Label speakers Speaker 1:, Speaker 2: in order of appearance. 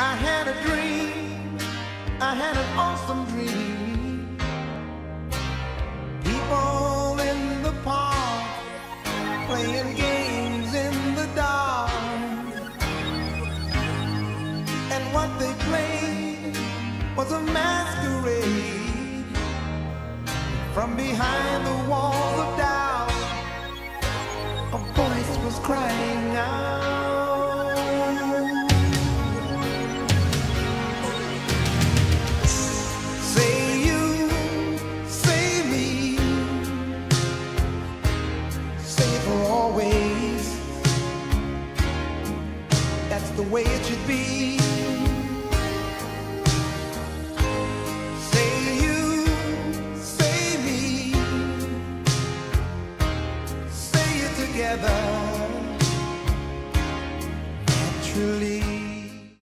Speaker 1: I had a dream, I had an awesome dream. People in the park playing games in the dark. And what they played was a masquerade from behind the walls of doubt. A voice was crying out. stay for always. That's the way it should be. Say you, say me, say it together. Naturally.